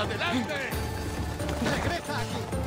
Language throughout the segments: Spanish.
¡Adelante! ¡Regresa aquí!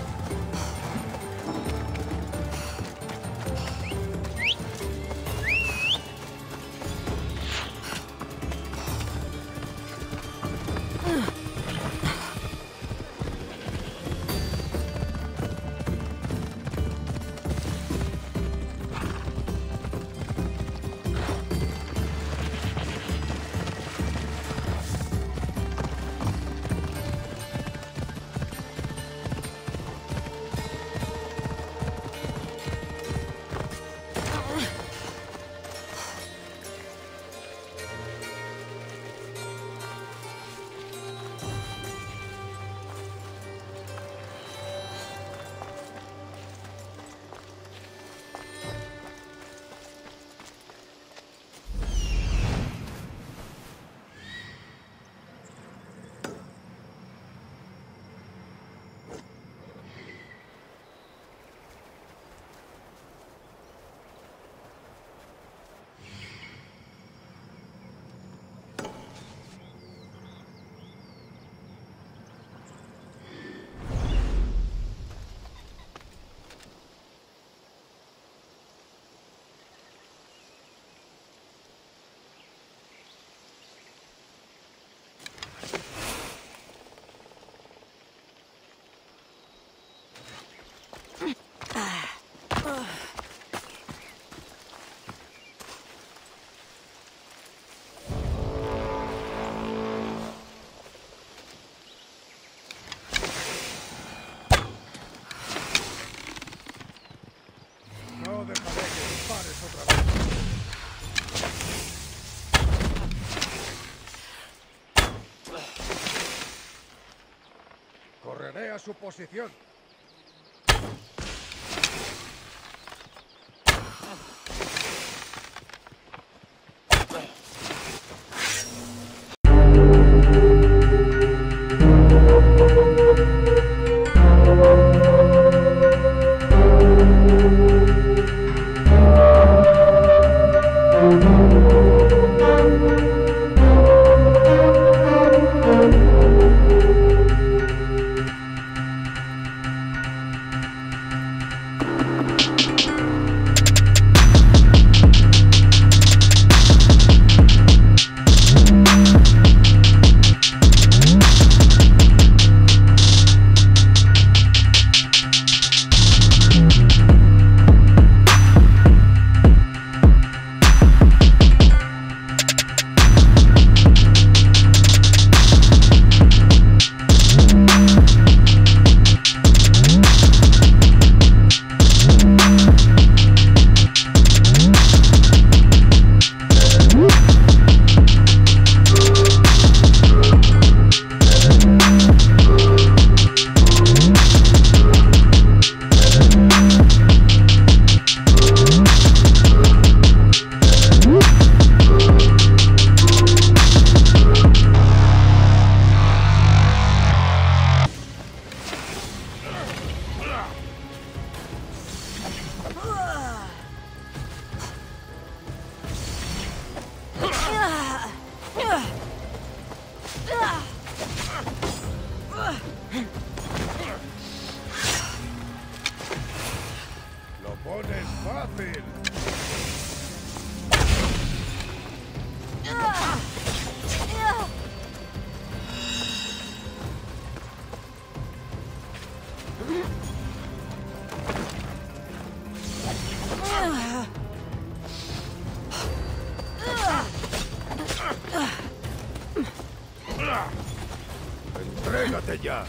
Otra vez. Correré a su posición. Lo pones fácil. か。